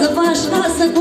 Să faci casă cu